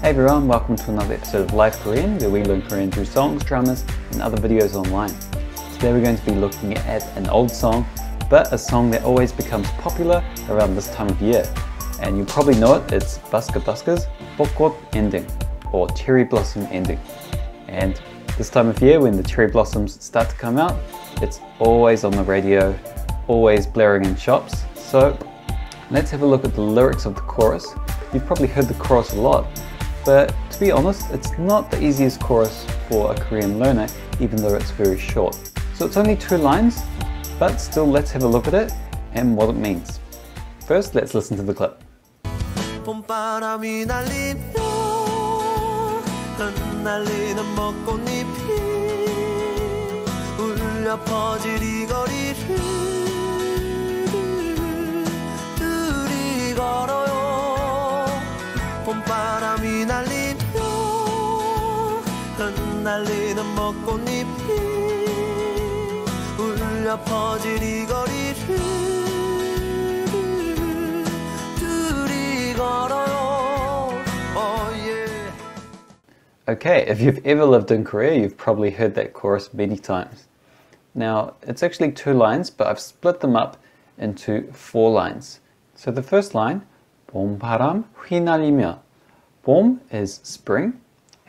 Hey everyone, welcome to another episode of LIVE Korean where we learn Korean through songs, dramas and other videos online. Today we're going to be looking at an old song, but a song that always becomes popular around this time of year. And you probably know it, it's Busker Busker's Bokgot ending, or Cherry Blossom ending. And this time of year when the cherry blossoms start to come out, it's always on the radio, always blaring in shops. So let's have a look at the lyrics of the chorus. You've probably heard the chorus a lot, but to be honest, it's not the easiest chorus for a Korean learner, even though it's very short. So it's only two lines, but still let's have a look at it and what it means. First, let's listen to the clip. 벚꽃잎이 울려 퍼질 이 거리를 둘이 걸어요 oh, Okay, if you've ever lived in Korea, you've probably heard that chorus many times. Now, it's actually two lines, but I've split them up into four lines. So the first line, 봄바람 휘날리며. 봄 is spring,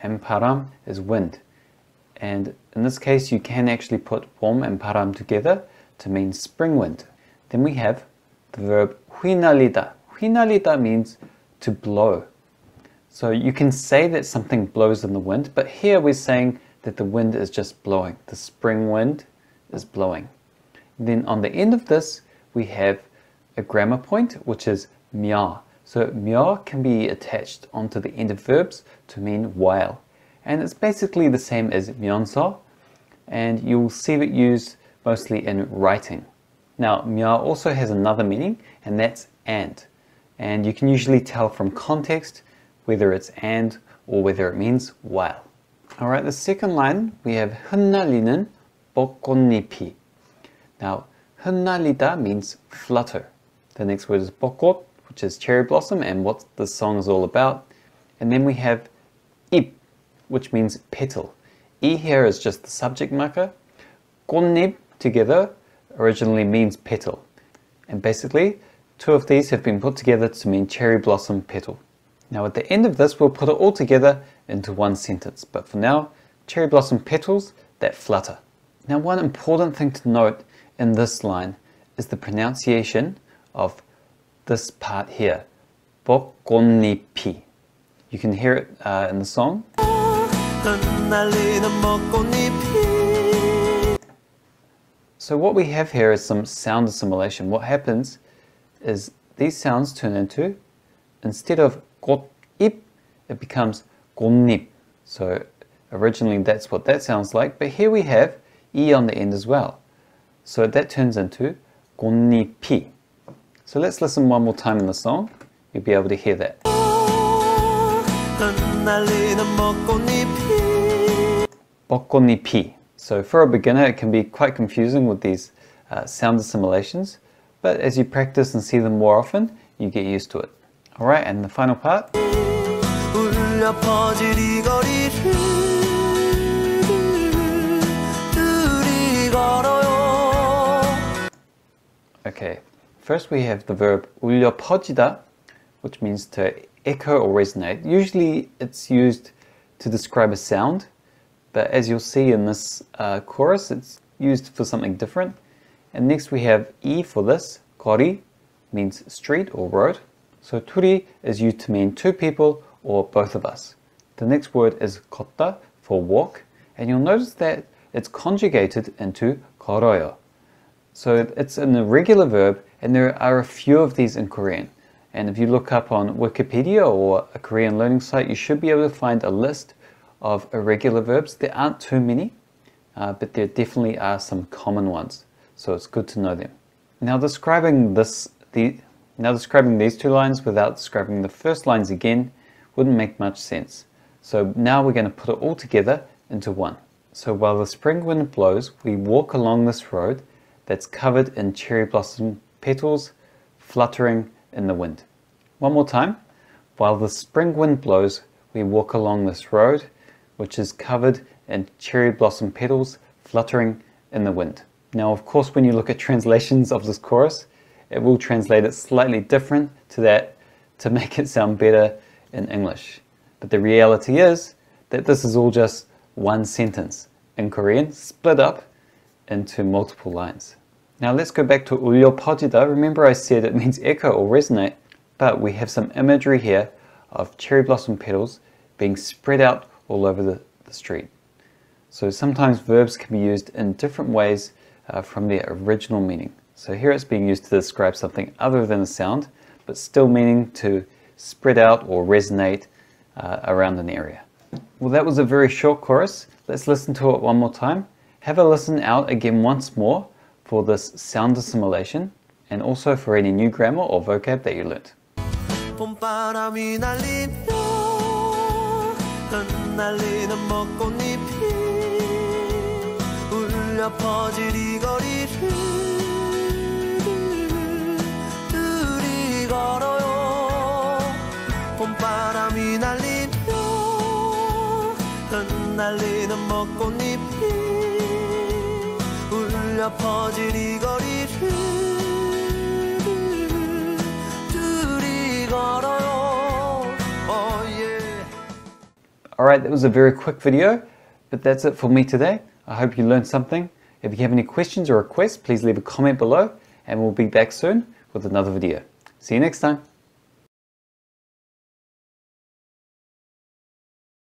and param is wind. And in this case, you can actually put warm and param together to mean spring wind. Then we have the verb huinalita. Huinalita means to blow. So you can say that something blows in the wind, but here we're saying that the wind is just blowing. The spring wind is blowing. And then on the end of this, we have a grammar point, which is mia. So 며 can be attached onto the end of verbs to mean while. And it's basically the same as 면서, and you'll see it used mostly in writing. Now, 며 also has another meaning, and that's and. And you can usually tell from context whether it's and or whether it means while. Alright, the second line we have 흩날리는 벚꽃잎이. Now, 흩날리다 means flutter. The next word is 벚꽃, which is Cherry Blossom and what the song is all about. And then we have i, which means petal. I here is just the subject marker. Gonnib together originally means petal. And basically, two of these have been put together to mean cherry blossom petal. Now at the end of this, we'll put it all together into one sentence. But for now, cherry blossom petals that flutter. Now one important thing to note in this line is the pronunciation of this part here. 벚꽃잎이. You can hear it uh, in the song. 흩날리는 벚꽃잎이 So what we have here is some sound assimilation. What happens is these sounds turn into, instead of 꽃잎, it becomes 꽃잎. So originally that's what that sounds like, but here we have E on the end as well. So that turns into 꽃잎이. So let's listen one more time in the song. You'll be able to hear that. Bokonipi. So for a beginner, it can be quite confusing with these uh, sound assimilations, but as you practice and see them more often, you get used to it. All right, and the final part. first we have the verb 울려 퍼지다, which means to echo or resonate. Usually it's used to describe a sound, but as you'll see in this uh, chorus, it's used for something different. And next we have E for this, 거리 means street or road. So 둘이 is used to mean two people or both of us. The next word is 걷다 for walk, and you'll notice that it's conjugated into 걸어요. So it's an irregular verb, and there are a few of these in Korean. And if you look up on Wikipedia or a Korean learning site, you should be able to find a list of irregular verbs. There aren't too many, uh, but there definitely are some common ones. So it's good to know them. Now describing this, the, now describing these two lines without describing the first lines again wouldn't make much sense. So now we're going to put it all together into one. So while the spring wind blows, we walk along this road that's covered in cherry blossom petals fluttering in the wind. One more time. While the spring wind blows, we walk along this road, which is covered in cherry blossom petals fluttering in the wind. Now, of course, when you look at translations of this chorus, it will translate it slightly different to that to make it sound better in English. But the reality is that this is all just one sentence in Korean split up into multiple lines. Now let's go back to Ulyopodida. Remember I said it means echo or resonate, but we have some imagery here of cherry blossom petals being spread out all over the, the street. So sometimes verbs can be used in different ways uh, from their original meaning. So here it's being used to describe something other than a sound, but still meaning to spread out or resonate uh, around an area. Well, that was a very short chorus. Let's listen to it one more time. Have a listen out again once more for this sound assimilation and also for any new grammar or vocab that you learnt. 봄바람이 날리며 흩날리는 벚꽃잎 울려 퍼질 이 거리를 둘이 걸어요 oh yeah. Alright, that was a very quick video, but that's it for me today. I hope you learned something. If you have any questions or requests, please leave a comment below and we'll be back soon with another video. See you next time.